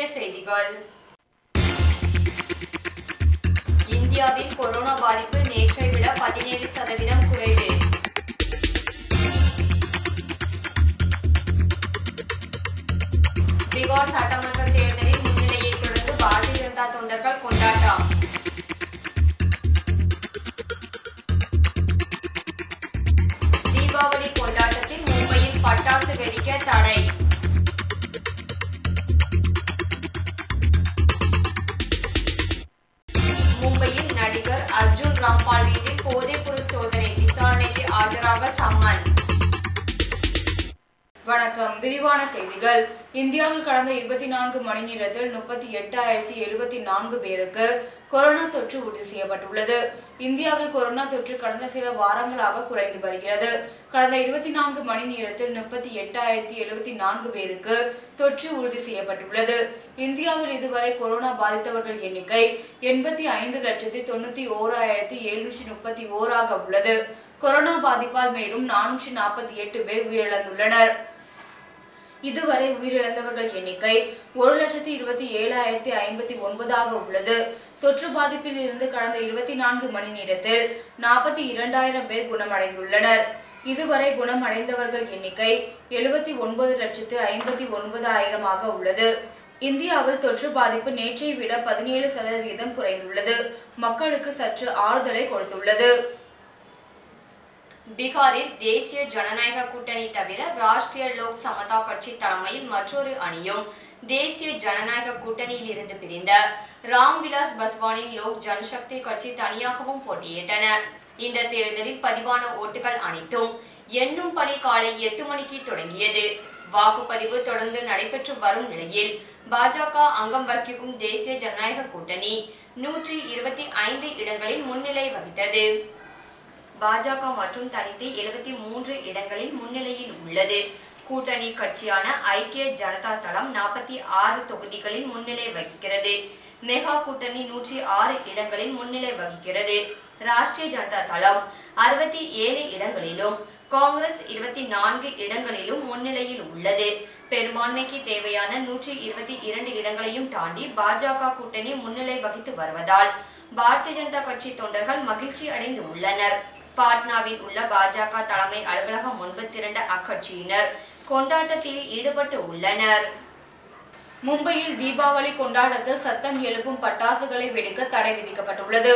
முக்கிய செய்திகள். இந்தியாவில் கொரோனா பாதிப்பு நேற்றை விட பதினேழு சதவீதம் குறைவு. பீகார் சட்டமன்ற தேர்தலில் முன்னிலையை தொடர்ந்து பாரதிய ஜனதா தொண்டர்கள் கொண்டாட்டம். தீபாவளி கொண்டாட்டத்தில் மும்பையில் பட்டாசு வெடிக்க தடை. ගම්පල්ලීදී පෝදේ පුරුත් සෝදනයේ විසාරණයේදී ආදරාව සම්මන් வணக்கம். விரிவான செய்திகள். இந்தியாவில் கடந்த இருபத்தி நான்கு மணி நேரத்தில் முப்பத்தி எட்டாயிரத்தி எழுபத்தி நான்கு பேருக்கு கொரோனா தொற்று உறுதி செய்யப்பட்டுள்ளது. இந்தியாவில் கொரோனா தொற்று கடந்த சில வாரங்களாக குறைந்து வருகிறது. கடந்த இருபத்தி நான்கு மணி நேரத்தில் முப்பத்தி எட்டாயிரத்தி எழுபத்தி நான்கு பேருக்கு தொற்று உறுதி செய்யப்பட்டுள்ளது. இந்தியாவில் இதுவரை கொரோனா பாதித்தவர்கள் எண்ணிக்கை எண்பத்தி ஐந்து லட்சத்தி தொண்ணூத்தி ஓராயிரத்தி எழுநூற்றி முப்பத்தி ஓராக உள்ளது. கொரோனா பாதிப்பால் மேலும் நானூற்றி நாற்பத்தி எட்டு பேர் உயிரிழந்துள்ளனர். இதுவரை உயிரிழந்தவர்கள் எண்ணிக்கை ஒரு லட்சத்தி இருபத்தி ஏழாயிரத்தி ஐம்பத்தி ஒன்பதாக உள்ளது. தொற்று பாதிப்பில் இருந்து கடந்த இருபத்தி நான்கு மணி நேரத்தில் நாற்பத்தி இரண்டாயிரம் பேர் குணமடைந்துள்ளனர். இதுவரை குணமடைந்தவர்கள் எண்ணிக்கை எழுபத்தி ஒன்பது லட்சத்து ஐம்பத்தி ஒன்பதாயிரமாக உள்ளது. இந்தியாவில் தொற்று பாதிப்பு நேற்றை விட பதினேழு சதவீதம் குறைந்துள்ளது. மக்களுக்கு சற்று ஆறுதலை கொடுத்துள்ளது. பீகாரில் தேசிய ஜனநாயக கூட்டணி தவிர ராஷ்டிரிய லோக் சமதா கட்சி தலைமையில் மற்றொரு அணியும் தேசிய ஜனநாயக கூட்டணியில் இருந்து பிரிந்த ராம்விலாஸ் பஸ்வானின் லோக் ஜனசக்தி கட்சி தனியாகவும் போட்டியிட்டன இந்த தேர்தலில் பதிவான ஓட்டுகள் அனைத்தும் எண்ணும் பணி காலை எட்டு மணிக்கு தொடங்கியது. வாக்குப்பதிவு தொடர்ந்து நடைபெற்று வரும் நிலையில் பாஜக அங்கம் வகிக்கும் தேசிய ஜனநாயக கூட்டணி நூற்றி இருபத்தி ஐந்து இடங்களில் முன்னிலை வகித்தது. பாஜக மற்றும் தனித்து எழுபத்தி மூன்று இடங்களில் முன்னிலையில் உள்ளது. கூட்டணி கட்சியான ஐக்கிய ஜனதா தளம் நாற்பத்தி ஆறு தொகுதிகளில் முன்னிலை வகிக்கிறது. மெகா கூட்டணி நூற்றி ஆறு இடங்களில் முன்னிலை வகிக்கிறது. ராஷ்டிரிய ஜனதா தளம் அறுபத்தி ஏழு இடங்களிலும் காங்கிரஸ் இருபத்தி நான்கு இடங்களிலும் முன்னிலையில் உள்ளது. பெரும்பான்மைக்கு தேவையான நூற்றி இருபத்தி இரண்டு இடங்களையும் தாண்டி பாஜக கூட்டணி முன்னிலை வகித்து வருவதால் பாரதிய ஜனதா கட்சி தொண்டர்கள் மகிழ்ச்சி அடைந்து உள்ளனர். பாட்னாவில் உள்ள பாஜக தலைமை அலுவலகம் முன்பு திரண்ட அக்கட்சியினர் கொண்டாட்டத்தில் ஈடுபட்டு உள்ளனர். மும்பையில் தீபாவளி கொண்டாட்டத்தில் சத்தம் எழுப்பும் பட்டாசுகளை வெடிக்க தடை விதிக்கப்பட்டுள்ளது.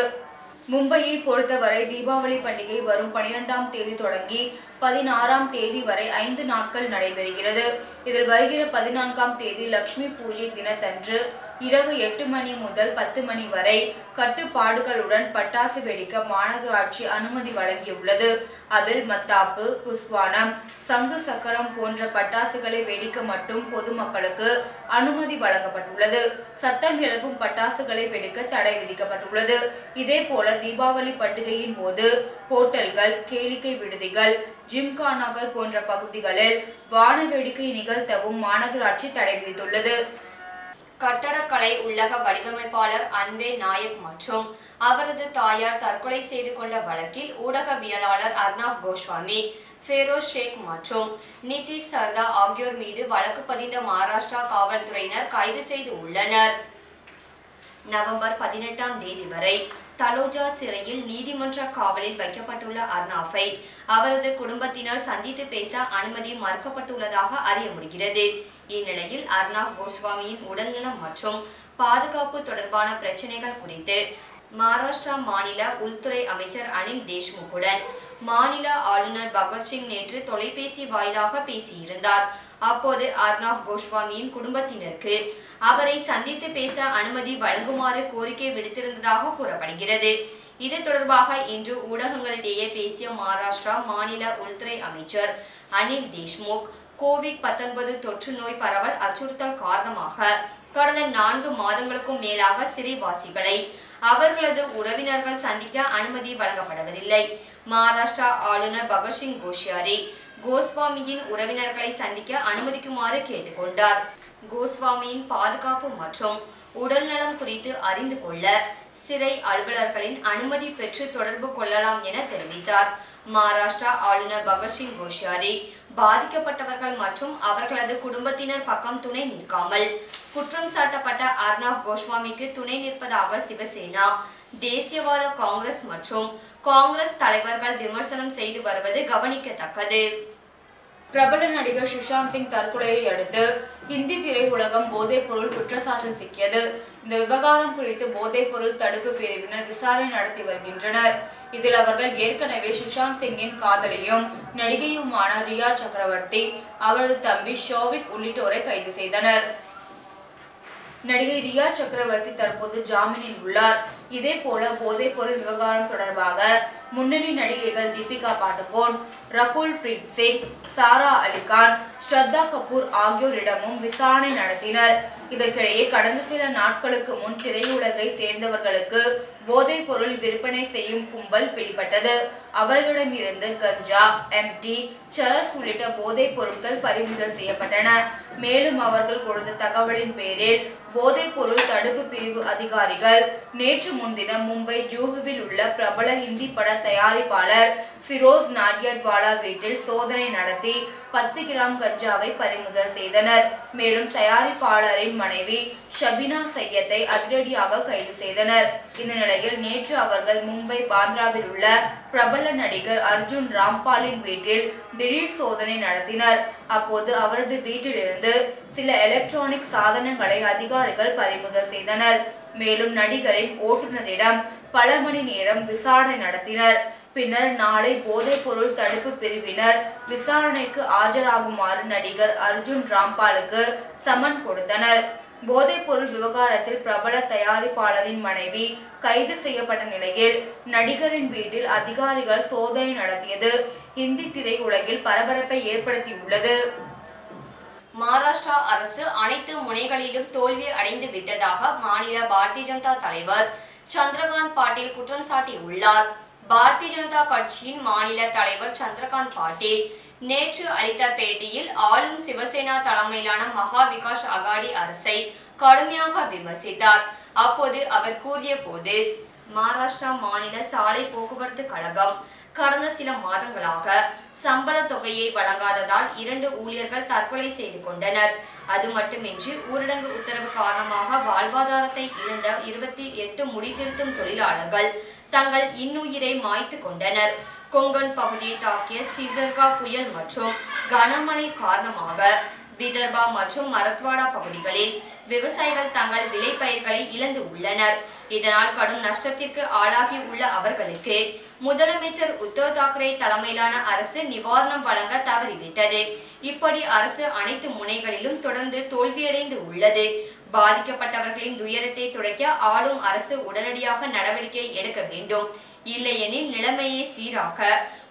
மும்பையை பொறுத்தவரை தீபாவளி பண்டிகை வரும் பனிரெண்டாம் தேதி தொடங்கி பதினாறாம் தேதி வரை ஐந்து நாட்கள் நடைபெறுகிறது. இதில் வருகிற பதினான்காம் தேதி லட்சுமி பூஜை தினத்தன்று இரவு எட்டு மணி முதல் பத்து மணி வரை கட்டுப்பாடுகளுடன் பட்டாசு வெடிக்க மாநகராட்சி அனுமதி வழங்கியுள்ளது. அதில் மத்தாப்பு புஸ்வானம் சங்கு சக்கரம் போன்ற பட்டாசுகளை வெடிக்க மட்டும் பொதுமக்களுக்கு அனுமதி வழங்கப்பட்டுள்ளது. சத்தம் எழுப்பும் பட்டாசுகளை வெடிக்க தடை விதிக்கப்பட்டுள்ளது. இதே போல தீபாவளி பண்டிகையின் போது ஹோட்டல்கள் கேளிக்கை விடுதிகள் ஜிம்கானாக்கள் போன்ற பகுதிகளில் வான வேடிக்கை நிகழ்த்தவும் மாநகராட்சி தடை விதித்துள்ளது. கட்டடக்கலை உள்ளக வடிவமைப்பாளர் அன்வே நாயக் மற்றும் அவரது தாயார் தற்கொலை செய்து கொண்ட வழக்கில் ஊடகவியலாளர் அர்னாப் கோஸ்வாமி ஃபெரோஸ் ஷேக் மற்றும் நிதிஷ் சர்தா ஆகியோர் மீது வழக்கு பதிந்த மகாராஷ்டிரா காவல்துறையினர் கைது செய்து உள்ளனர். நவம்பர் பதினெட்டாம் தேதி வரை தலோஜா சிறையில் நீதிமன்ற காவலில் வைக்கப்பட்டுள்ள அர்னாஃபை அவரது குடும்பத்தினர் சந்தித்து பேச அனுமதி மறுக்கப்பட்டுள்ளதாக அறிய முடிகிறது. இந்நிலையில் அர்னாப் கோஸ்வாமியின் உடல்நலம் மற்றும் பாதுகாப்பு தொடர்பான பிரச்சனைகள் குறித்து மகாராஷ்டிரா மாநில உள்துறை அமைச்சர் அனில் தேஷ்முக்குடன் மாநில ஆளுநர் பகத்சிங் நேற்று தொலைபேசி வாயிலாக பேசியிருந்தார். அப்போது அர்னாப் கோஸ்வாமியின் குடும்பத்தினருக்கு அவரை சந்தித்து பேச அனுமதி வழங்குமாறு கோரிக்கை விடுத்திருந்ததாக கூறப்படுகிறது. இது தொடர்பாக இன்று ஊடகங்களிடையே பேசிய மகாராஷ்டிரா மாநில உள்துறை அமைச்சர் அனில் தேஷ்முக் கோவிட் 19 தொற்று நோய் பரவல் அச்சுறுத்தல் காரணமாக கடந்த நான்கு மாதங்களுக்கும் மேலாக சிறைவாசிகளை அவர்களது உறவினர்கள் சந்திக்க அனுமதி வழங்கப்படுவதில்லை மகாராஷ்டிரா ஆளுநர் பகத்சிங் கோஷியாரி கோஸ்வாமியின் உறவினர்களை சந்திக்க அனுமதிக்குமாறு கேட்டுக்கொண்டார். கோஸ்வாமியின் பாதுகாப்பு மற்றும் உடல்நலம் குறித்து அறிந்து கொள்ள சிறை அலுவலர்களின் அனுமதி பெற்று தொடர்பு கொள்ளலாம் என தெரிவித்தார். மகாராஷ்டிரா ஆளுநர் பகத்சிங் கோஷியாரி பாதிக்கப்பட்டவர்கள் மற்றும் அவர்களது குடும்பத்தினர் பக்கம் துணை நிற்காமல். குற்றம் சாட்டப்பட்ட அர்னாப் கோஸ்வாமிக்கு துணை நிற்பதாக சிவசேனா தேசியவாத காங்கிரஸ் மற்றும் காங்கிரஸ் தலைவர்கள் விமர்சனம் செய்து வருவது கவனிக்கத்தக்கது. பிரபல நடிகர் சுஷாந்த் சிங் தற்கொலையை அடுத்து ஹிந்தி திரையுலகம் போதைப் பொருள் குற்றச்சாட்டில் சிக்கியது. இந்த விவகாரம் குறித்து போதைப் பொருள் தடுப்பு பிரிவினர் விசாரணை நடத்தி வருகின்றனர். இதில் அவர்கள் ஏற்கனவே சுஷாந்த் சிங்கின் காதலியும் நடிகையுமான ரியா சக்கரவர்த்தி அவரது தம்பி ஷோவிக் உள்ளிட்டோரை கைது செய்தனர். நடிகை ரியா சக்கரவர்த்தி தற்போது ஜாமீனில் உள்ளார். இதே போல போதைப் பொருள் விவகாரம் தொடர்பாக முன்னணி நடிகைகள் தீபிகா பாடுகோன் ரகுல் பிரீத் சிங் சாரா அலிகான் ஸ்ரத்தா கபூர் ஆகியோரிடமும் விசாரணை நடத்தினர். இதற்கிடையே கடந்த சில நாட்களுக்கு முன் திரையுலகை சேர்ந்தவர்களுக்கு போதைப் பொருள் விற்பனை செய்யும் கும்பல் பிடிபட்டது. அவர்களிடமிருந்து கஞ்சா எம்டி சரஸ் உள்ளிட்ட போதைப் பொருட்கள் பறிமுதல் செய்யப்பட்டன. மேலும் அவர்கள் கொடுத்த தகவலின் பேரில் போதைப் பொருள் தடுப்பு பிரிவு அதிகாரிகள் நேற்று முன்தினம் மும்பை ஜூஹுவில் உள்ள பிரபல ஹிந்தி பட தயாரிப்பாளர் ஃபிரோஸ் நாடியட்வாலா வீட்டில் சோதனை நடத்தி பத்து கிராம் கஞ்சாவை பறிமுதல் செய்தனர். மேலும் தயாரிப்பாளரின் மனைவி ஷபினா சையத்தை அதிரடியாக கைது செய்தனர். இந்த நிலையில் நிலையில் நேற்று அவர்கள் மும்பை பாந்த்ராவில் உள்ள பிரபல நடிகர் அர்ஜுன் ராம்பாலின் வீட்டில் திடீர் சோதனை நடத்தினர். அப்போது அவரது வீட்டிலிருந்து சில எலக்ட்ரானிக் சாதனங்களை அதிகாரிகள் பறிமுதல் செய்தனர். மேலும் நடிகரின் ஓட்டுநரிடம் பல மணி நேரம் விசாரணை நடத்தினர். பின்னர் நாளை போதைப் பொருள் தடுப்பு பிரிவினர் விசாரணைக்கு ஆஜராகுமாறு நடிகர் அர்ஜுன் ராம்பாலுக்கு சமன் கொடுத்தனர். போதைப் பொருள் விவகாரத்தில் பிரபல தயாரிப்பாளரின் மனைவி கைது செய்யப்பட்ட நிலையில் நடிகரின் வீட்டில் அதிகாரிகள் சோதனை நடத்தியது. இந்தி திரையுலகில் பரபரப்பை ஏற்படுத்தியுள்ளது. மகாராஷ்டிரா அரசு அனைத்து முனைகளிலும் தோல்வி அடைந்து விட்டதாக மாநில பாரதிய ஜனதா தலைவர் சந்திரகாந்த் பாட்டீல் குற்றம் சாட்டியுள்ளார். பாரதிய ஜனதா கட்சியின் மாநில தலைவர் சந்திரகாந்த் பாட்டீல் நேற்று அளித்த பேட்டியில் ஆளும் சிவசேனா தலைமையிலான மகா விகாஸ் அகாடி அரசை கடுமையாக விமர்சித்தார். அப்போது அவர் கூறிய போது மகாராஷ்டிரா மாநில சாலை போக்குவரத்து கழகம் கடந்த சில மாதங்களாக சம்பள தொகையை வழங்காததால் இரண்டு ஊழியர்கள் தற்கொலை செய்து கொண்டனர். அது மட்டுமின்றி ஊரடங்கு உத்தரவு காரணமாக வாழ்வாதாரத்தை இழந்த இருபத்தி எட்டு முடித்திருத்தும் தொழிலாளர்கள் தங்கள் இன்னுயிரை மாய்த்து கொண்டனர். கொங்கன் பகுதியை தாக்கிய சிசர்கா புயல் மற்றும் கனமழை காரணமாக விதர்பா மற்றும் மரத்வாடா பகுதிகளில் விவசாயிகள் தங்கள் விளைபயிர்களை இழந்து உள்ளனர். இதனால் கடும் நஷ்டத்திற்கு ஆளாகி உள்ள அவர்களுக்கு முதலமைச்சர் உத்தவ் தாக்கரே தலைமையிலான அரசு நிவாரணம் வழங்க தவறிவிட்டது. இப்படி அரசு அனைத்து முனைகளிலும் தொடர்ந்து தோல்வியடைந்து உள்ளது. பாதிக்கப்பட்டவர்களின் துயரத்தை துடைக்க ஆளும் அரசு உடனடியாக நடவடிக்கை எடுக்க வேண்டும். இல்லையெனில் நிலைமையை சீராக்க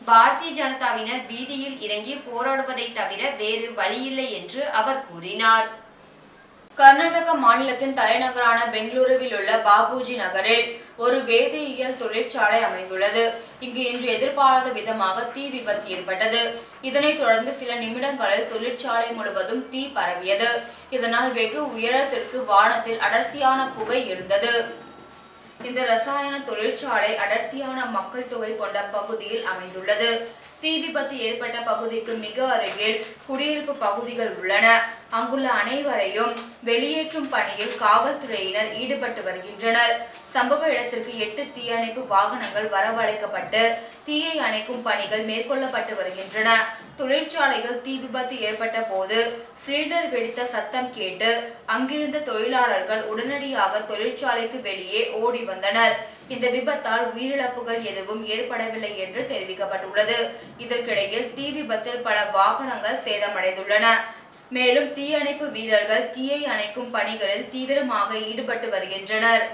பாரதிய ஜனதாவினர் வீதியில் இறங்கி போராடுவதை தவிர வேறு வழியில்லை என்று அவர் கூறினார். கர்நாடக மாநிலத்தின் தலைநகரான பெங்களூருவில் உள்ள பாபுஜி நகரில் ஒரு வேதியியல் தொழிற்சாலை அமைந்துள்ளது. இங்கு இன்று எதிர்பாராத விதமாக தீ விபத்து ஏற்பட்டது. இதனைத் தொடர்ந்து சில நிமிடங்களில் தொழிற்சாலை முழுவதும் தீ பரவியது. இதனால் வெகு உயரத்திற்கு வானத்தில் அடர்த்தியான புகை இருந்தது. இந்த ரசாயன தொழிற்சாலை அடர்த்தியான மக்கள் தொகை கொண்ட பகுதியில் அமைந்துள்ளது. தீ விபத்து ஏற்பட்ட பகுதிக்கு மிக அருகில் குடியிருப்பு பகுதிகள் உள்ளன. அங்குள்ள அனைவரையும் வெளியேற்றும் பணியில் காவல்துறையினர் ஈடுபட்டு வருகின்றனர். சம்பவ இடத்திற்கு எட்டு தீயணைப்பு வாகனங்கள் வரவழைக்கப்பட்டு தீயை அணைக்கும் பணிகள் மேற்கொள்ளப்பட்டு வருகின்றன. தொழிற்சாலைகள் தீ விபத்து ஏற்பட்ட போது சிலிண்டர் வெடித்த சத்தம் கேட்டு அங்கிருந்த தொழிலாளர்கள் உடனடியாக தொழிற்சாலைக்கு வெளியே ஓடி வந்தனர். இந்த விபத்தால் உயிரிழப்புகள் எதுவும் ஏற்படவில்லை என்று தெரிவிக்கப்பட்டுள்ளது. இதற்கிடையில் தீ விபத்தில் பல வாகனங்கள் சேதமடைந்துள்ளன. மேலும் தீயணைப்பு வீரர்கள் தீயை அணைக்கும் பணிகளில் தீவிரமாக ஈடுபட்டு வருகின்றனர்.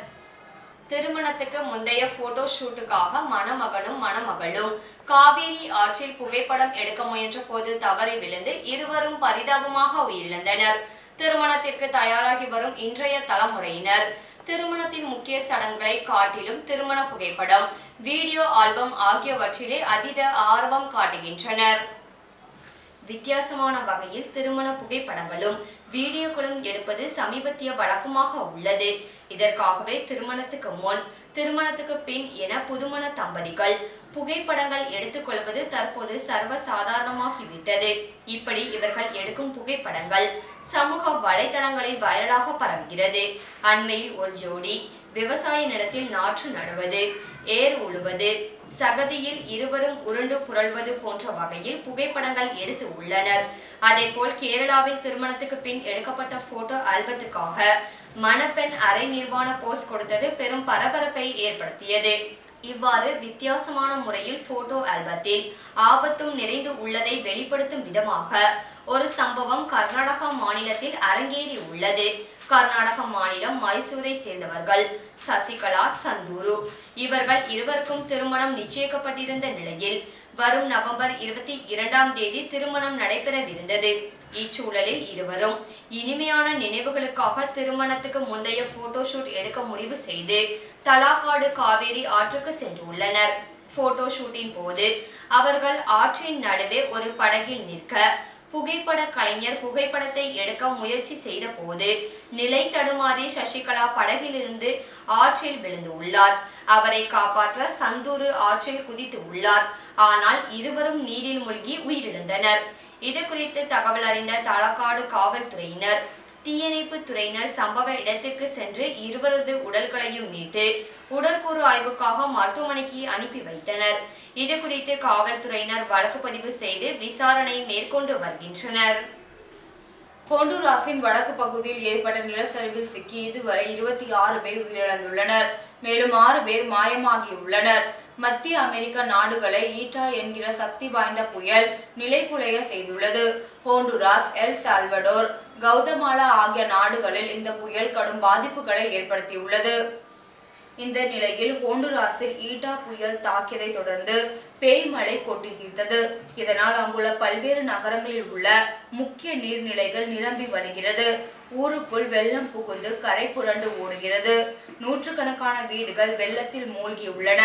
திருமணத்துக்கு முந்தைய போட்டோ ஷூட்டுக்காக மணமகனும் மணமகளும். காவேரி ஆற்றில் புகைப்படம் எடுக்க முயன்ற போது தவறி விழுந்து இருவரும் பரிதாபமாக உயிரிழந்தனர். திருமணத்திற்கு தயாராகி வரும் இன்றைய தலைமுறையினர். திருமணத்தின் முக்கிய சடங்குகளை காட்டிலும் திருமண புகைப்படம் வீடியோ ஆல்பம் ஆகியவற்றிலே அதீத ஆர்வம் காட்டுகின்றனர். வித்தியாசமான வகையில் திருமண புகைப்படங்களும் வீடியோக்களும் எடுப்பது சமீபத்திய வழக்கமாக உள்ளது. இதற்காகவே திருமணத்துக்கு முன் திருமணத்துக்கு பின் என புதுமண தம்பதிகள் புகைப்படங்கள் எடுத்துக்கொள்வது தற்போது சர்வ சாதாரணமாகிவிட்டது இப்படி இவர்கள் எடுக்கும் புகைப்படங்கள் சமூக வலைதளங்களில் வைரலாக பரவுகிறது. அண்மையில் ஒரு ஜோடி விவசாய நிலத்தில் நாற்று நடுவது ஏர் உழுவது சகதியில் இருவரும் உருண்டு புரள்வது போன்ற வகையில் புகைப்படங்கள் எடுத்து உள்ளனர். அதேபோல் கேரளாவில் திருமணத்துக்கு பின் எடுக்கப்பட்ட போட்டோ ஆல்பத்துக்காக மணப்பெண் அரை நிர்வாண போஸ் கொடுத்தது பெரும் பரபரப்பை ஏற்படுத்தியது. இவ்வாறு வித்தியாசமான முறையில் போட்டோ ஆல்பத்தில் ஆபத்தும் நிறைந்து உள்ளதை வெளிப்படுத்தும் விதமாக ஒரு சம்பவம் கர்நாடகா மாநிலத்தில் அரங்கேறி உள்ளது. கர்நாடக மாநிலம் மைசூரை சேர்ந்தவர்கள் சசிகலா சந்தூரு. இவர்கள் இருவருக்கும் திருமணம் நிச்சயிக்கப்பட்டிருந்த நிலையில் வரும் நவம்பர் இருபத்தி இரண்டாம் தேதி திருமணம் நடைபெறவிருந்தது. இச்சூழலில் இருவரும் இனிமையான நினைவுகளுக்காக திருமணத்துக்கு முந்தைய போட்டோஷூட் எடுக்க முடிவு செய்து தலாக்காடு காவேரி ஆற்றுக்கு சென்றுள்ளனர். போட்டோ ஷூட்டின் போது அவர்கள் ஆற்றின் நடுவே ஒரு படகில் நிற்க புகைப்பட கலைஞர் புகைப்படத்தை எடுக்க முயற்சி செய்த போது நிலை தடுமாறி சசிகலா படகிலிருந்து ஆற்றில் விழுந்து உள்ளார். அவரை காப்பாற்ற சந்தூரு ஆற்றில் குதித்து உள்ளார். ஆனால் இருவரும் நீரில் மூழ்கி உயிரிழந்தனர். இது குறித்து தகவல் அறிந்த தலக்காடு காவல்துறையினர் தீயணைப்பு துறையினர் சம்பவ இடத்திற்கு சென்று இருவரது உடல்களையும் மீட்டு உடற்கூறு ஆய்வுக்காக மருத்துவமனைக்கு அனுப்பி வைத்தனர். இது குறித்து காவல்துறையினர் வழக்கு பதிவு செய்து விசாரணை மேற்கொண்டு வருகின்றனர். ஹொண்டுராஸின் வடக்கு பகுதியில் ஏற்பட்ட நிலச்சரிவில் சிக்கி இதுவரை இருபத்தி ஆறு பேர் உயிரிழந்துள்ளனர். மேலும் ஆறு பேர் மாயமாகியுள்ளனர். மத்திய அமெரிக்க நாடுகளை ஈட்டா என்கிற சக்தி வாய்ந்த புயல் நிலைகுலைய செய்துள்ளது. ஹோண்டுராஸ் எல் சால்வடோர் கௌதமாலா ஆகிய நாடுகளில் இந்த புயல் கடும் பாதிப்புகளை ஏற்படுத்தியுள்ளது. இந்த நிலையில் ஹோண்டுராஸில் ஈட்டா புயல் தாக்கியதை தொடர்ந்து பேய் மழை கொட்டி தீர்த்தது. இதனால் அங்குள்ள பல்வேறு நகரங்களில் உள்ள முக்கிய நீர்நிலைகள் நிரம்பி வருகிறது ஊருக்குள் வெள்ளம் புகுந்து கரை புரண்டு ஓடுகிறது. நூற்றுக்கணக்கான வீடுகள் வெள்ளத்தில் மூழ்கியுள்ளன.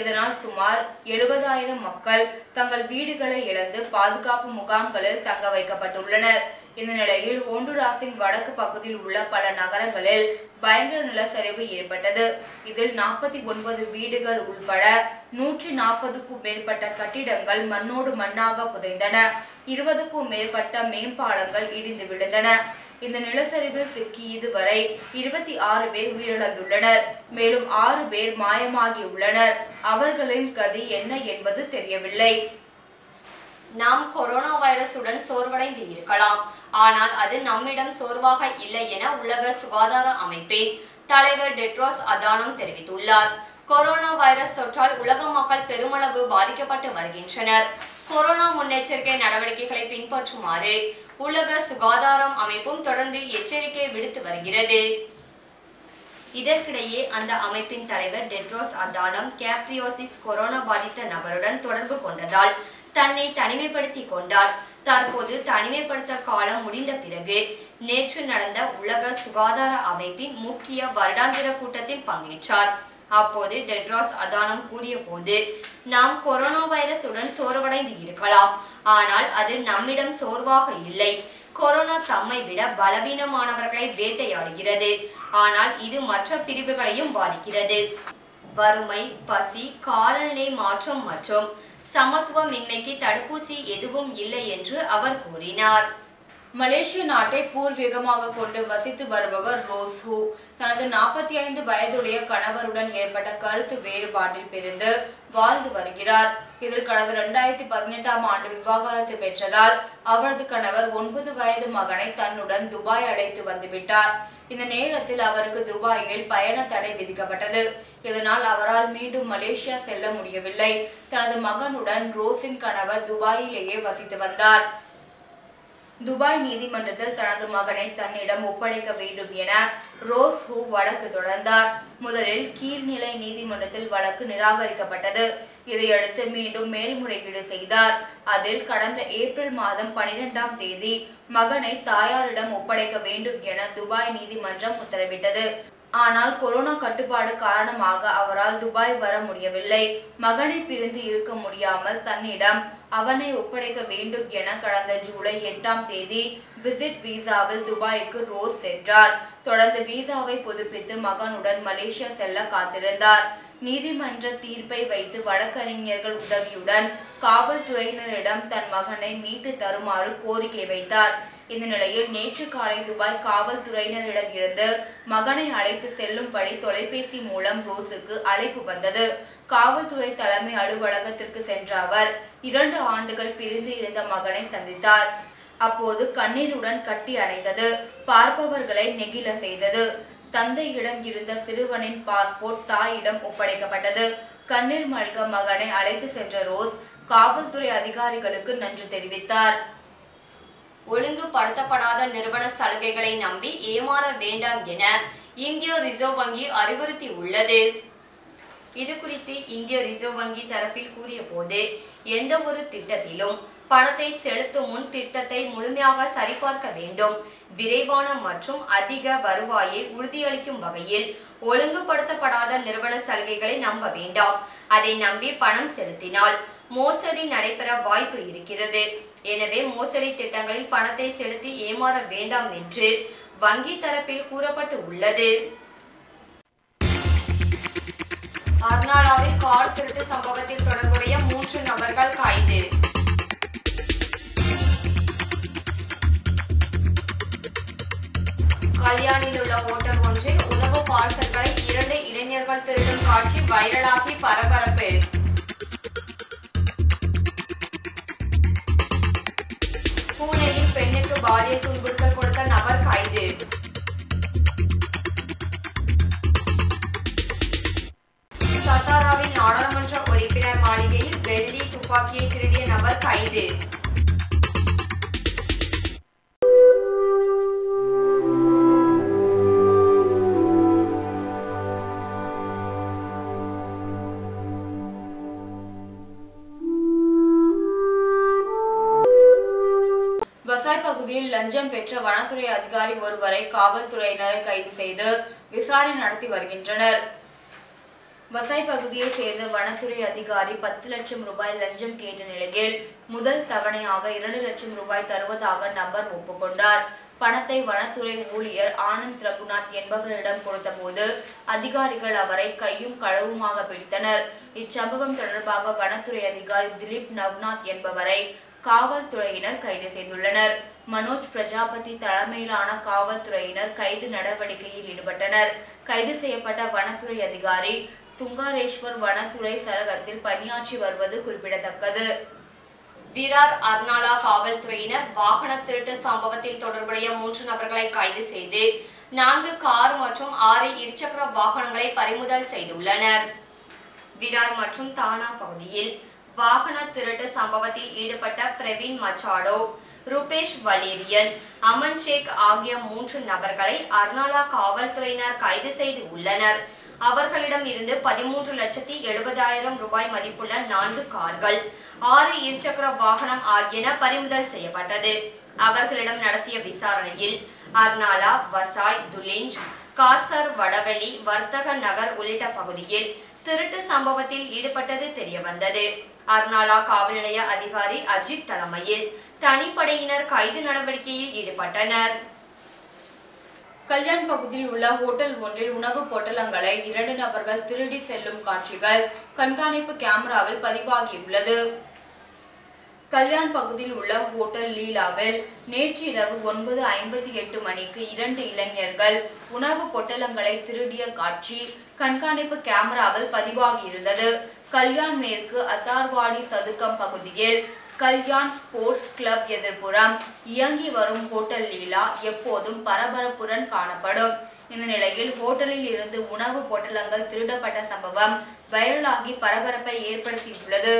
இதனால் சுமார் எழுபதாயிரம் மக்கள் தங்கள் வீடுகளை இழந்து பாதுகாப்பு முகாம்களில் தங்க வைக்கப்பட்டுள்ளனர். இந்த நிலையில் ஹோண்டுராஸின் வடக்கு பகுதியில் உள்ள பல நகரங்களில் பயங்கர நிலச்சரிவு ஏற்பட்டது. இதில் நாற்பத்தி ஒன்பது வீடுகள் உள்பட நூற்றி நாற்பதுக்கும் மேற்பட்ட கட்டிடங்கள் மண்ணோடு மண்ணாக புதைந்தன. இருபதுக்கும் மேற்பட்ட மேம்பாலங்கள் இடிந்து விழுந்தன. இந்த நிலச்சரிவில் சிக்கி இதுவரை இருபத்தி ஆறு பேர் உயிரிழந்துள்ளனர். மேலும் ஆறு பேர் மாயமாகியுள்ளனர் அவர்களின் கதி என்ன என்பது தெரியவில்லை. நாம் கொரோனா வைரசுடன் சோர்வடைந்து இருக்கலாம் ஆனால் அது நம்மிடம் சோர்வாக இல்லை என உலக சுகாதார அமைப்பின் தலைவர் டெட்ரோஸ் அதானம் தெரிவித்துள்ளார். கொரோனா வைரஸ் தொற்றால் உலக மக்கள் பெருமளவு பாதிக்கப்பட்டு வருகின்றனர். கொரோனா முன்னெச்சரிக்கை நடவடிக்கைகளை பின்பற்றுமாறு உலக சுகாதாரம் அமைப்பும் தொடர்ந்து எச்சரிக்கை விடுத்து வருகிறது. இதற்கிடையே அந்த அமைப்பின் தலைவர் டெட்ரோஸ் அதானம் கேப்ரியோசிஸ் கொரோனா பாதித்த நபருடன் தொடர்பு கொண்டதால் தன்னை தனிமைப்படுத்தி கொண்டார். தற்போது தனிமைப்படுத்த காலம் முடிந்த பிறகு நேற்று நடந்த உலக சுகாதார அமைப்பின் முக்கிய வருடாந்திர கூட்டத்தில் பங்கேற்றார். அப்போது டெட்ராஸ் அதானம் கூறிய போது நாம் கொரோனா வைரஸுடன் சோர்வடைந்து இருக்கலாம். ஆனால் அது நம்மிடம் சோர்வாக இல்லை. கொரோனா தம்மை விட பலவீனமானவர்களை வேட்டையாடுகிறது. ஆனால் இது மற்ற பிரிவுகளையும் பாதிக்கிறது. வறுமை பசி காலநிலை மாற்றம் மற்றும் சமத்துவமின்மைக்கு தடுப்பூசி எதுவும் இல்லை என்று அவர் கூறினார். மலேசிய நாட்டை பூர்வீகமாக கொண்டு வசித்து வருபவர் ரோஸ் ஹூ தனது நாற்பத்தி ஐந்து வயதுடைய கணவருடன் ஏற்பட்ட கருத்து வேறுபாட்டில் பிரிந்து வாழ்ந்து வருகிறார். இதில் கடந்த இரண்டாயிரத்தி பதினெட்டாம் ஆண்டு விவாகரத்து பெற்றதால் அவரது கணவர் ஒன்பது வயது மகனை தன்னுடன் துபாய் அழைத்து வந்துவிட்டார். இந்த நேரத்தில் அவருக்கு துபாயில் பயண தடை விதிக்கப்பட்டது. இதனால் அவரால் மீண்டும் மலேசியா செல்ல முடியவில்லை. தனது மகனுடன் ரோஸின் கணவர் துபாயிலேயே வசித்து வந்தார். துபாய் நீதிமன்றத்தில் தனது மகனை தன்னிடம் ஒப்படைக்க வேண்டும் என ரோஸ் ஹூ வழக்கு தொடர்ந்தார். முதலில் கீழ்நிலை நீதிமன்றத்தில் வழக்கு நிராகரிக்கப்பட்டது. இதையடுத்து மீண்டும் மேல்முறையீடு செய்தார். அதில் கடந்த ஏப்ரல் மாதம் பனிரெண்டாம் தேதி மகனை தாயாரிடம் ஒப்படைக்க வேண்டும் என துபாய் நீதிமன்றம் உத்தரவிட்டது. ஆனால் கொரோனா கட்டுப்பாடு காரணமாக அவரால் துபாய் வர முடியவில்லை. மகனை பிரிந்து இருக்க முடியாமல் தன்னிடம் அவனை ஒப்படைக்க வேண்டும் என கடந்த ஜூலை எட்டாம் தேதி விசிட் விசாவில் துபாய்க்கு ரோஸ் சென்றார். தொடர்ந்து விசாவை புதுப்பித்து மகனுடன் மலேசியா செல்ல காத்திருந்தார். நீதிமன்ற தீர்ப்பை வைத்து வழக்கறிஞர்கள் உதவியுடன் காவல்துறையினரிடம் தன் மகனை மீட்டு தருமாறு கோரிக்கை வைத்தார். இந்த நிலையில் நேற்று காலை துபாய் காவல்துறையினரிடம் இருந்து மகனை அழைத்து செல்லும்படி தொலைபேசி மூலம் ரோஸுக்கு அழைப்பு வந்தது. காவல்துறை தலைமை அலுவலகத்திற்கு சென்ற அவர் இரண்டு ஆண்டுகள் பிரிந்து இருந்த மகனை சந்தித்தார். அப்போது கண்ணீருடன் கட்டி அணைத்தது. பார்ப்பவர்களை நெகிழ செய்தது. தந்தையிடம் இருந்த சிறுவனின் பாஸ்போர்ட் தாயிடம் ஒப்படைக்கப்பட்டது. கண்ணீர் மல்க மகனை அழைத்து சென்ற ரோஸ் காவல்துறை அதிகாரிகளுக்கு நன்றி தெரிவித்தார். ஒழுங்குபடுத்தப்படாத நிறுவன சலுகைகளை நம்பி ஏமாற வேண்டாம் என இந்திய ரிசர்வ் வங்கி அறிவுறுத்தி உள்ளது இது குறித்து இந்திய ரிசர்வ் வங்கி தரப்பில் கூறிய போது எந்த ஒரு திட்டத்திலும் பணத்தை செலுத்தும் முன் திட்டத்தை முழுமையாக சரிபார்க்க வேண்டும். விரைவான மற்றும் அதிக வருவாயை உறுதியளிக்கும் வகையில் ஒழுங்குபடுத்தப்படாத நிறுவன சலுகைகளை நம்ப வேண்டாம். அதை நம்பி பணம் செலுத்தினால் மோசடி நடைபெற வாய்ப்பு இருக்கிறது. எனவே மோசடி திட்டங்களில் பணத்தை செலுத்தி ஏமாற வேண்டாம் என்று வங்கி தரப்பில் கூறப்பட்டு உள்ளது. அர்னாலாவில் கார் திருட்டு சம்பவத்தில் தொடர்புடைய மூன்று நபர்கள் கைது. கல்யாணில் உள்ள ஹோட்டல் ஒன்றில் உணவு பார்சல்களை இரண்டு இளைஞர்கள் திருடும் காட்சி வைரலாகி பரபரப்பு. பாலியல் துன்புறுத்தல் கொடுத்த நபர் கைது. சத்தாராவின் நாடாளுமன்ற உறுப்பினர் மாளிகையில் வெள்ளி துப்பாக்கியை திருடிய நபர் கைது. லஞ்சம் பெற்ற வனத்துறை அதிகாரி ஒருவரை காவல்துறையினர் கைது செய்து விசாரணை நடத்தி வருகின்றனர். வசாய் பகுதியை சேர்ந்த வனத்துறை அதிகாரி பத்து லட்சம் ரூபாய் லஞ்சம் கேட்ட நிலையில் முதல் தவணையாக இரண்டு லட்சம் ரூபாய் தருவதாக நபர் ஒப்புக்கொண்டார். பணத்தை வனத்துறை ஊழியர் ஆனந்த் ரகுநாத் என்பவரிடம் கொடுத்தபோது அதிகாரிகள் அவரை கையும் களவுமாக பிடித்தனர். இச்சம்பவம் தொடர்பாக வனத்துறை அதிகாரி திலீப் நவ்நாத் என்பவரை காவல்துறையினர் கைது செய்துள்ளனர். மனோஜ் பிரஜாபதி தலைமையிலான காவல்துறையினர் கைது நடவடிக்கையில் ஈடுபட்டனர். கைது செய்யப்பட்ட வனத்துறை அதிகாரி துங்காரேஸ்வர் வனத்துறை சரகத்தில் பணியாற்றி வருவது குறிப்பிடத்தக்கது. விரார் அர்னாலா காவல்துறையினர் வாகன திருட்டு சம்பவத்தில் தொடர்புடைய மூன்று நபர்களை கைது செய்து நான்கு கார் மற்றும் ஆறு இருசக்கர வாகனங்களை பறிமுதல் செய்துள்ளனர். விரார் மற்றும் தானா பகுதியில் வாகன திருட்டு சம்பவத்தில் ஈடுபட்ட பிரவீன் மச்சாடோ ருபேஷ் வலேரியன் அமன் ஷேக் ஆகிய மூன்று நபர்களை அர்னாலா காவல்துறையினர் கைது செய்து உள்ளனர். அவர்களிடம் இருந்து பதிமூன்று லட்சத்தி எழுபதாயிரம் ரூபாய் மதிப்புள்ள நான்கு கார்கள் ஆறு இருசக்கர வாகனம் ஆகியன பறிமுதல் செய்யப்பட்டது. அவர்களிடம் நடத்திய விசாரணையில் அர்னாலா வசாய் துலிஞ்ச் காசர் வடவெளி வர்த்தக நகர் உள்ளிட்ட பகுதியில் திருட்டு சம்பவத்தில் ஈடுபட்டது தெரியவந்தது. அர்னாலா காவல் நிலைய அதிகாரி அஜித் தலைமையில் தனிப்படையினர் கைது நடவடிக்கையில் ஈடுபட்டனர். கல்யாண் பகுதியில் உள்ள ஹோட்டல் ஒன்றில் உணவு பொட்டலங்களை இரண்டு நபர்கள் திருடி செல்லும் காட்சிகள் கண்காணிப்பு கேமராவில் பதிவாகியுள்ளது. கல்யாண் பகுதியில் உள்ள ஹோட்டல் லீலாவில் நேற்று இரவு ஒன்பது ஐம்பத்தி எட்டு மணிக்கு இரண்டு இளைஞர்கள் உணவு பொட்டலங்களை திருடிய காட்சி கண்காணிப்பு கேமராவில் பதிவாகியிருந்தது. கல்யாண் மேற்கு அத்தார்வாடி சதுக்கம் பகுதியில் கல்யாண் ஸ்போர்ட்ஸ் கிளப் எதிர்ப்புறம் இயங்கி வரும் ஹோட்டல் லீலா எப்போதும் பரபரப்புடன் காணப்படும். இந்த நிலையில் ஹோட்டலில் இருந்து உணவு பொட்டலங்கள் திருடப்பட்ட சம்பவம் வைரலாகி பரபரப்பை ஏற்படுத்தியுள்ளது.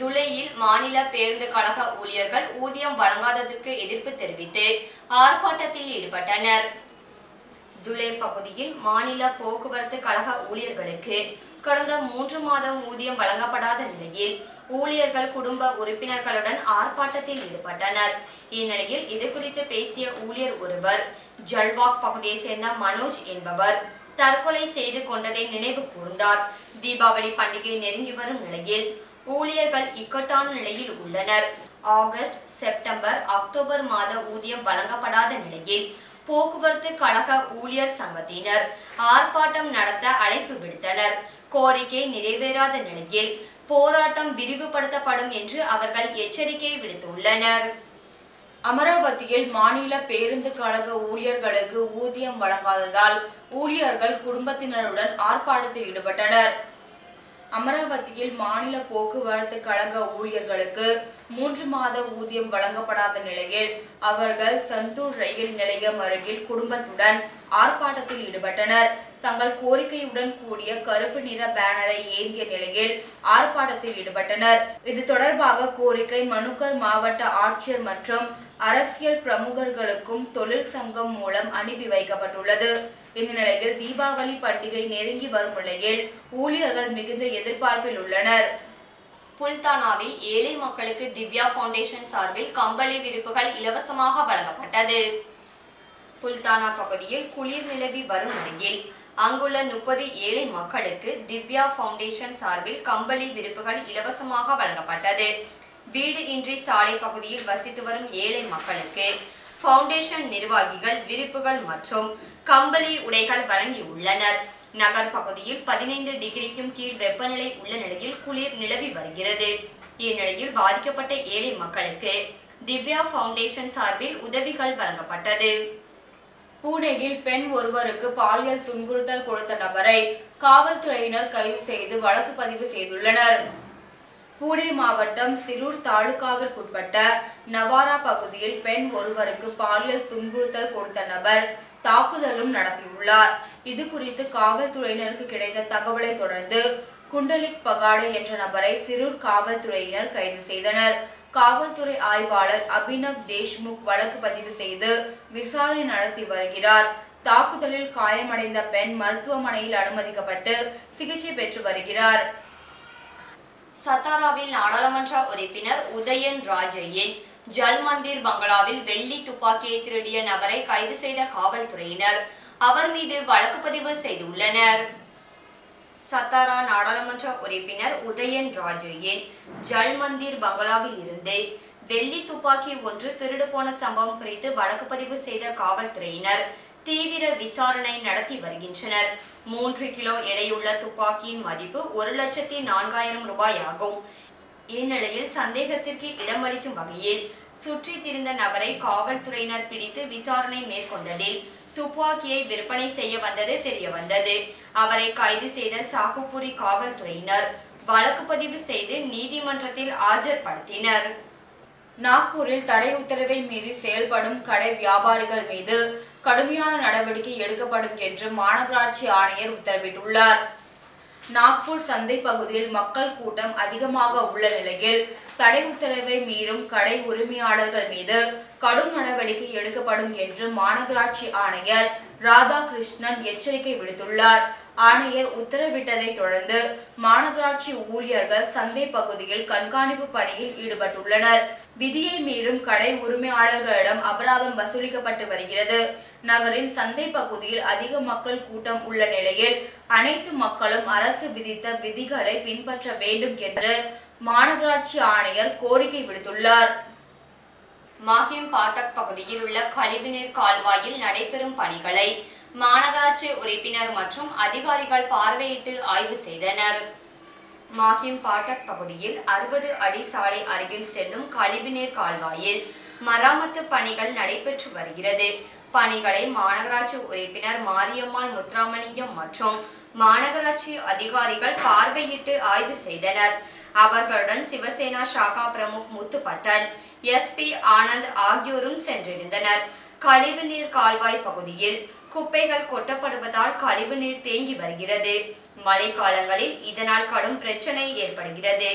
துளையில் மாநில பேருந்து கழக ஊழியர்கள் ஊதியம் வழங்காததற்கு எதிர்ப்பு தெரிவித்து ஆர்ப்பாட்டத்தில் ஈடுபட்டனர். துளை பகுதியில் மாநில போக்குவரத்து கழக ஊழியர்களுக்கு கடந்த மூன்று மாதம் ஊதியம் வழங்கப்படாத நிலையில் ஊழியர்கள் குடும்ப உறுப்பினர்களுடன் ஆர்ப்பாட்டத்தில் ஈடுபட்டனர். இந்நிலையில் இதுகுறித்து பேசிய ஊழியர் ஒருவர் ஜல்வாக் பகுதியை சேர்ந்த மனோஜ் என்பவர் தற்கொலை செய்து கொண்டதை நினைவு கூர்ந்தார். தீபாவளி பண்டிகை நெருங்கி வரும் நிலையில் ஊழியர்கள் இக்கட்டான நிலையில் உள்ளனர். ஆகஸ்ட் செப்டம்பர் அக்டோபர் மாத ஊதியம் வழங்கப்படாத நிலையில் போக்குவரத்து கழக ஊழியர் சங்கத்தினர் ஆர்ப்பாட்டம் நடத்த அழைப்பு விடுத்தனர். கோரிக்கை நிறைவேறாத நிலையில் போராட்டம் விரிவுபடுத்தப்படும் என்று அவர்கள் எச்சரிக்கை விடுத்துள்ளனர். அமராவதியில் மாநில பேருந்து கழக ஊழியர்களுக்கு ஊதியம் வழங்காததால் ஊழியர்கள் குடும்பத்தினருடன் ஆர்ப்பாட்டத்தில் ஈடுபட்டனர். அமராவதியில் மாநில போக்குவரத்து கழக ஊழியர்களுக்கு மூன்று மாத ஊதியம் வழங்கப்படாத நிலையில் அவர்கள் சந்தூர் ரயில் நிலையம் அருகில் குடும்பத்துடன் ஆர்ப்பாட்டத்தில் ஈடுபட்டனர். தங்கள் கோரிக்கையுடன் கூடிய கருப்பு நிற பேனரை ஏந்திய நிலையில் ஆர்ப்பாட்டத்தில் ஈடுபட்டனர். இது தொடர்பாக கோரிக்கை மனுக்கர் மாவட்ட ஆட்சியர் மற்றும் அரசியல் பிரமுகர்களுக்கும் தொழிற்சங்கம் மூலம் அனுப்பி வைக்கப்பட்டுள்ளது. இந்த நிலையில் தீபாவளி பண்டிகை நெருங்கி வரும் நிலையில் ஊழியர்கள் மிகுந்த எதிர்பார்ப்பில் உள்ளனர். புல்தானாவில் ஏழை மக்களுக்கு திவ்யா ஃபவுண்டேஷன் சார்பில் கம்பளி விரிப்புகள் இலவசமாக வழங்கப்பட்டது. புல்தானா பகுதியில் குளிர் நிலவி வரும் நிலையில் அங்குள்ள முப்பது ஏழை மக்களுக்கு திவ்யா ஃபவுண்டேஷன் சார்பில் கம்பளி விரிப்புகள் இலவசமாக வழங்கப்பட்டது. வீடு இன்றி சாலை பகுதியில் வசித்து வரும் ஏழை மக்களுக்கு ஃபவுண்டேஷன் நிர்வாகிகள் விரிப்புகள் மற்றும் கம்பளி உடைகள் வழங்கியுள்ளனர். நகர் பகுதியில் பதினைந்து டிகிரிக்கும் கீழ் வெப்பநிலை உள்ள நிலையில் குளிர் நிலவி வருகிறது. இந்நிலையில் பாதிக்கப்பட்ட ஏழை மக்களுக்கு திவ்யா ஃபவுண்டேஷன் சார்பில் உதவிகள் வழங்கப்பட்டது. பூனேயில் பெண் ஒருவருக்கு பாலியல் துன்புறுத்தல் கொடுத்த நபரை காவல்துறையினர் கைது செய்து வழக்கு பதிவு செய்துள்ளனர். பூனே மாவட்டம் சிரூர் தாலுகாவிற்குட்பட்ட நவாரா பகுதியில் பெண் ஒருவருக்கு பாலியல் துன்புறுத்தல் கொடுத்த நபர் தாக்குதலும் நடத்தியுள்ளார். இது குறித்து காவல்துறையினருக்கு கிடைத்த தகவலை தொடர்ந்து குண்டலிக் பகாடே என்ற நபரை சிரூர் காவல்துறையினர் கைது செய்தனர். காவல்துறை ஆய்வாளர் அபினவ் தேஷ்முக் வழக்கு பதிவு செய்து விசாரணை நடத்தி வருகிறார். தாக்குதலில் காயமடைந்த பெண் மருத்துவமனையில் அனுமதிக்கப்பட்டு சிகிச்சை பெற்று வருகிறார். சத்தாராவில் நாடாளுமன்ற உறுப்பினர் உதயன் ராஜையின் ஜல் மந்திர் பங்களாவில் வெள்ளி துப்பாக்கியை திருடிய நபரை கைது செய்த காவல்துறையினர். அவர் மீது வழக்கு பதிவு செய்துள்ளனர். சத்தாரா நாடாளுமன்ற உறுப்பினர் உதயன் ராஜையின் ஜல் மந்திர் பங்களாவில் இருந்து வெள்ளி துப்பாக்கி ஒன்று திருடு போன சம்பவம் குறித்து வழக்கு பதிவு செய்த காவல்துறையினர் தீவிர விசாரணை நடத்தி வருகின்றனர். மூன்று கிலோ எடையுள்ள துப்பாக்கியின் மதிப்பு ஒரு லட்சத்தி நான்காயிரம் ரூபாய் ஆகும் இந்நிலையில் சந்தேகத்திற்கு இடமளிக்கும் வகையில் சுற்றி திரிந்த நபரை காவல்துறையினர் பிடித்து விசாரணை மேற்கொண்டதில் துப்பாக்கியை விற்பனை செய்ய வந்தது தெரிய வந்தது அவரை கைது செய்த சாகுபுரி காவல்துறையினர் வழக்கு பதிவு செய்து நீதிமன்றத்தில் ஆஜர்படுத்தினர். நாக்பூரில் தடை உத்தரவை மீறி செயல்படும் கடை வியாபாரிகள் மீது கடுமையான நடவடிக்கை எடுக்கப்படும் என்று மாநகராட்சி ஆணையர் உத்தரவிட்டுள்ளார். நாக்பூர் சந்தை பகுதியில் மக்கள் கூட்டம் அதிகமாக உள்ள நிலையில் தடை உத்தரவை மீறும் கடை உரிமையாளர்கள் மீது கடும் நடவடிக்கை எடுக்கப்படும் என்று மாநகராட்சி ஆணையர் ராதாகிருஷ்ணன் எச்சரிக்கை விடுத்துள்ளார். ஆணையர் உத்தரவிட்டதை தொடர்ந்து மாநகராட்சி ஊழியர்கள் சந்தை பகுதியில் கண்காணிப்பு பணியில் ஈடுபட்டுள்ளனர். விதியை மீறும் கடை உரிமையாளர்களிடம் அபராதம் வசூலிக்கப்பட்டு வருகிறது. நகரின் சந்தை பகுதியில் அதிக மக்கள் கூட்டம் உள்ள நிலையில் அனைத்து மக்களும் அரசு விதித்த விதிகளை பின்பற்ற வேண்டும் என்று மாநகராட்சி ஆணையர் கோரிக்கை விடுத்துள்ளார். மாஹிம் பாட்டக் பகுதியில் உள்ள கழிவுநீர் கால்வாயில் நடைபெறும் பணிகளை மாநகராட்சி உறுப்பினர் மற்றும் அதிகாரிகள் பார்வையிட்டு ஆய்வு செய்தனர். மாஹிம் பாட்டக் பகுதியில் அறுபது அடி சாலை அருகில் செல்லும் கழிவுநீர் கால்வாயில் மராமத்து பணிகள் நடைபெற்று வருகிறது. பணிகளை மாநகராட்சி உறுப்பினர் மாரியம்மாள் முத்துராமலிங்கம் மற்றும் மாநகராட்சி அதிகாரிகள் பார்வையிட்டு ஆய்வு செய்தனர். அவர்களுடன் சிவசேனா சாகா பிரமுக் முத்து எஸ்பி ஆனந்த் ஆகியோரும் சென்றிருந்தனர். கழிவுநீர் கால்வாய் பகுதியில் குப்பைகள் கொட்டப்படுவதால் கழிவுநீர் தேங்கி வருகிறது. மழைக்காலங்களில் இதனால் கடும் பிரச்சனை ஏற்படுகிறது.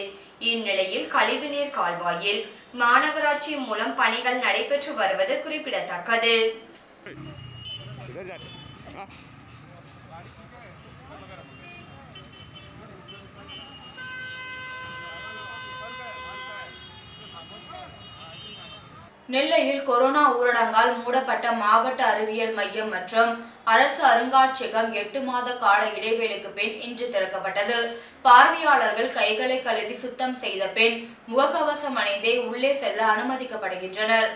இந்நிலையில் கழிவுநீர் கால்வாயில் மாநகராட்சி மூலம் பணிகள் நடைபெற்று வருவது குறிப்பிடத்தக்கது. நெல்லையில் கொரோனா ஊரடங்கால் மூடப்பட்ட மாவட்ட அறிவியல் மையம் மற்றும் அரசு அருங்காட்சியகம் எட்டு மாத கால இடைவேளைக்கு பின் இன்று திறக்கப்பட்டது. பார்வையாளர்கள் கைகளை கழுவி சுத்தம் செய்த பின் முகக்கவசம் அணிந்தே உள்ளே செல்ல அனுமதிக்கப்படுகின்றனர்.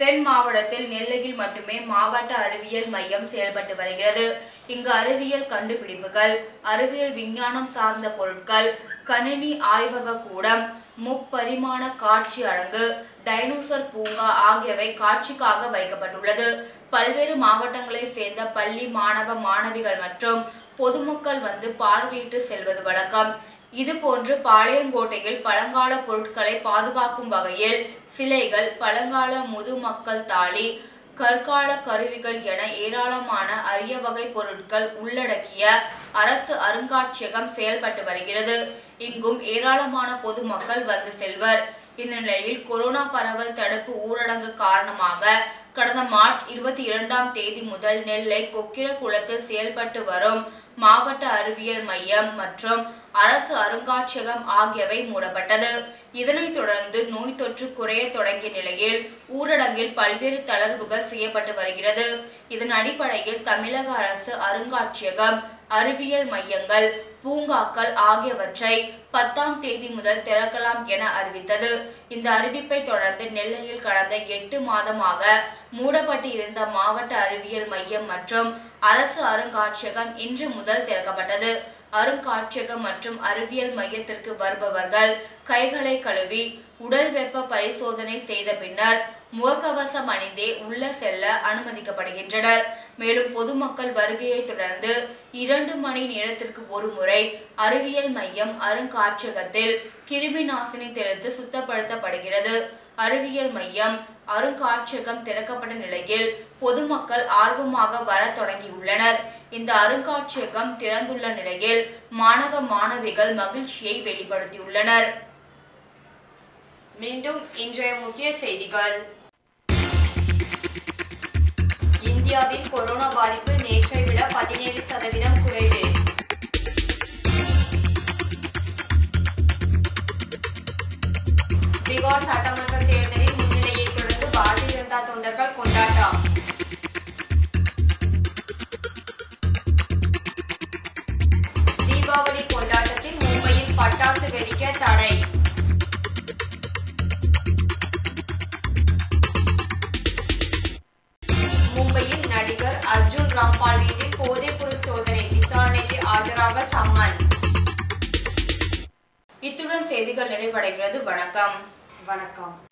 தென் மாவட்டத்தில் நெல்லையில் மட்டுமே மாவட்ட அறிவியல் மையம் செயல்பட்டு வருகிறது. இங்கு அறிவியல் கண்டுபிடிப்புகள் அறிவியல் விஞ்ஞானம் சார்ந்த பொருட்கள் கணினி ஆய்வக கூடம் முப்பரிமாண காட்சி அரங்கு டைனோசர் பூங்கா ஆகியவை காட்சிக்காக வைக்கப்பட்டுள்ளது. பல்வேறு மாவட்டங்களை சேர்ந்த பள்ளி மாணவ மாணவிகள் மற்றும் பொதுமக்கள் வந்து பார்வையிட்டு செல்வது வழக்கம். இதுபோன்று பாளையங்கோட்டையில் பழங்கால பொருட்களை பாதுகாக்கும் வகையில் சிலைகள் பழங்கால முதுமக்கள் தாலி கற்கால கருவிகள் என ஏராளமான அரிய வகை பொருட்கள் உள்ளடக்கிய அரசு அருங்காட்சியகம் செயல்பட்டு வருகிறது. இங்கும் ஏராளமான பொதுமக்கள் வந்து செல்வர். இந்த நிலையில் கொரோனா பரவல் தடுப்பு ஊரடங்கு காரணமாக கடந்த மார்ச் இருபத்தி இரண்டாம் தேதி முதல் நெல்லை கொக்கிரகுளத்தில் செயல்பட்டு வரும் மாவட்ட அறிவியல் மையம் மற்றும் அரசு அருங்காட்சியகம் ஆகியவை மூடப்பட்டது. இதனைத் தொடர்ந்து நோய் தொற்று குறைய தொடங்கிய நிலையில் ஊரடங்கில் பல்வேறு தளர்வுகள் செய்யப்பட்டு வருகிறது. இதன் அடிப்படையில் தமிழக அரசு அருங்காட்சியகம் அறிவியல் மையங்கள் பூங்காக்கள் ஆகியவற்றை பத்தாம் தேதி முதல் திறக்கலாம் என அறிவித்தது. இந்த அறிவிப்பை தொடர்ந்து நெல்லையில் கடந்த எட்டு மாதமாக மூடப்பட்டு இருந்த மாவட்ட அறிவியல் மையம் மற்றும் அரசு அருங்காட்சியகம் இன்று முதல் திறக்கப்பட்டது. அருங்காட்சியகம் மற்றும் அறிவியல் மையத்திற்கு வருபவர்கள் கைகளை கழுவி உடல் வெப்ப பரிசோதனை செய்த பின்னர் முகக்கவசம் அணிந்தே உள்ள செல்ல அனுமதிக்கப்படுகின்றனர். மேலும் பொதுமக்கள் வருகையை தொடர்ந்து இரண்டு மணி நேரத்திற்கு ஒரு முறை அறிவியல் மையம் அருங்காட்சியகத்தில் கிருமி நாசினி தெளித்து சுத்தப்படுத்தப்படுகிறது. அறிவியல் மையம் அருங்காட்சியகம் திறக்கப்பட்ட நிலையில் பொதுமக்கள் ஆர்வமாக வர தொடங்கியுள்ளனர். இந்த அருங்காட்சியகம் திறந்துள்ள நிலையில் மாணவ மாணவிகள் மகிழ்ச்சியை வெளிப்படுத்தியுள்ளனர். மீண்டும் இன்றைய முக்கிய செய்திகள். இந்தியாவில் கொரோனா பாதிப்பு நேற்றை விட பதினேழு சதவீதம் குறைவு. பீகார் சட்டமன்ற தேர்தலில் முன்னிலையை தொடர்ந்து பாரதிய ஜனதா தொண்டர்கள் வணக்கம். வணக்கம்.